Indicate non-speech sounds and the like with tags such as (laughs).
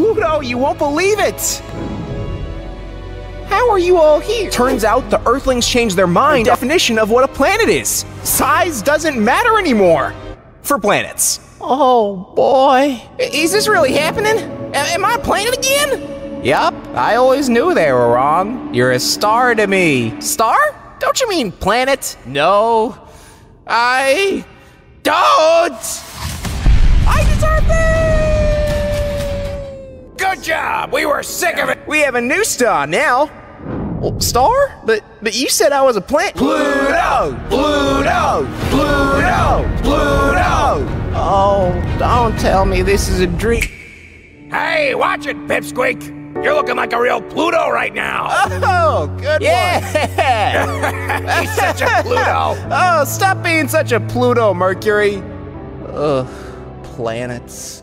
Pluto, you won't believe it! How are you all here? Turns out the Earthlings changed their mind definition of what a planet is. Size doesn't matter anymore for planets. Oh boy. Is this really happening? Am I a planet again? Yup, I always knew they were wrong. You're a star to me. Star? Don't you mean planet? No. I don't. Good job! We were sick of it! We have a new star now. Well, star? But but you said I was a planet. Pluto! Pluto! Pluto! Pluto! Oh, don't tell me this is a dream. Hey, watch it, Pipsqueak! You're looking like a real Pluto right now! Oh, good Yeah. one. (laughs) He's such a Pluto! (laughs) Oh, stop being such a Pluto, Mercury. Ugh, planets.